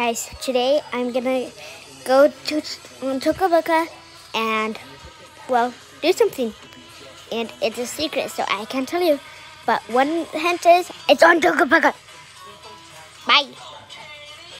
guys, today I'm gonna go to on Toca and well do something, and it's a secret, so I can't tell you. But one hint is it's on Toca Bye.